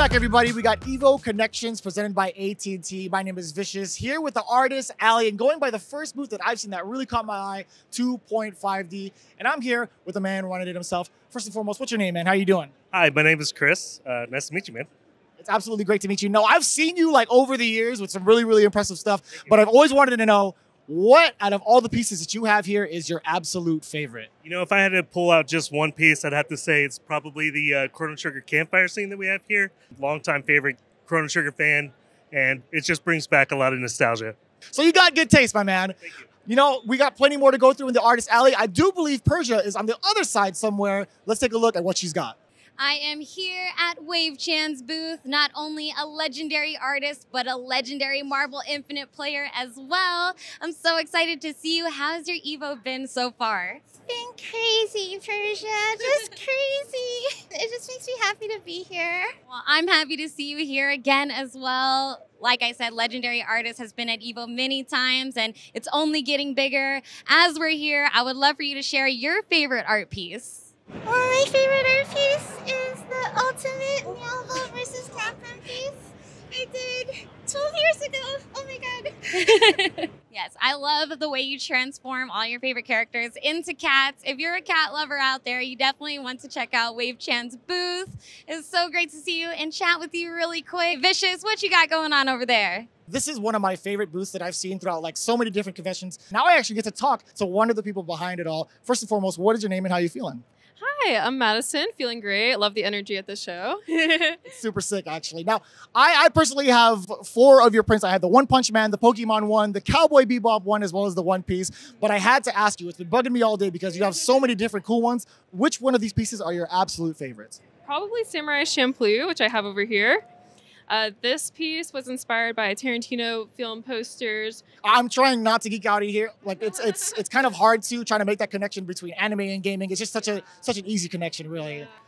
back, everybody. We got Evo Connections presented by AT&T. My name is Vicious, here with the artist, alley, and going by the first booth that I've seen that really caught my eye, 2.5D. And I'm here with the man running it himself. First and foremost, what's your name, man? How are you doing? Hi, my name is Chris. Uh, nice to meet you, man. It's absolutely great to meet you. No, I've seen you like over the years with some really, really impressive stuff, but I've always wanted to know what out of all the pieces that you have here is your absolute favorite? You know, if I had to pull out just one piece, I'd have to say it's probably the uh, Chrono Trigger campfire scene that we have here. Longtime favorite Chrono Trigger fan, and it just brings back a lot of nostalgia. So you got good taste, my man. Thank you. You know, we got plenty more to go through in the artist alley. I do believe Persia is on the other side somewhere. Let's take a look at what she's got. I am here at Wave Chan's booth, not only a legendary artist, but a legendary Marvel Infinite player as well. I'm so excited to see you. How's your Evo been so far? It's been crazy, Persia. Just crazy. It just makes me happy to be here. Well, I'm happy to see you here again as well. Like I said, Legendary Artist has been at Evo many times and it's only getting bigger. As we're here, I would love for you to share your favorite art piece. Well, my favorite art piece is the Ultimate Marvel vs. Capcom piece I did 12 years ago. Oh my god. yes, I love the way you transform all your favorite characters into cats. If you're a cat lover out there, you definitely want to check out Wave Chan's booth. It's so great to see you and chat with you really quick. Vicious, what you got going on over there? This is one of my favorite booths that I've seen throughout like so many different conventions. Now I actually get to talk to one of the people behind it all. First and foremost, what is your name and how are you feeling? Hi, I'm Madison. Feeling great. Love the energy at the show. Super sick, actually. Now, I, I personally have four of your prints. I had the One Punch Man, the Pokemon one, the Cowboy Bebop one, as well as the One Piece. But I had to ask you, it's been bugging me all day because you have so many different cool ones. Which one of these pieces are your absolute favorites? Probably Samurai Champloo, which I have over here. Uh, this piece was inspired by Tarantino film posters. I'm trying not to geek out of here. Like it's it's it's kind of hard to trying to make that connection between anime and gaming. It's just such a such an easy connection, really.